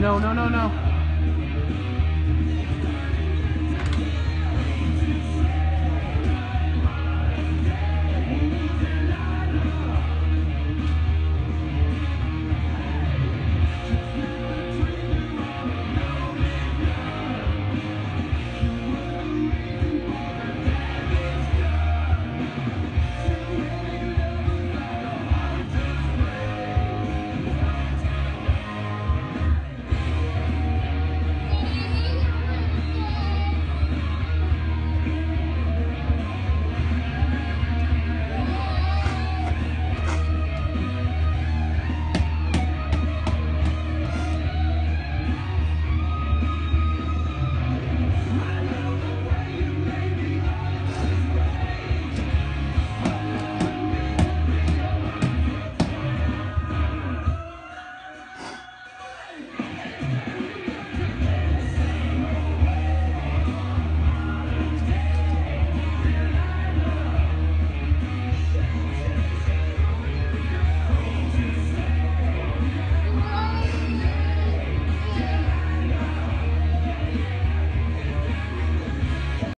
No, no, no, no.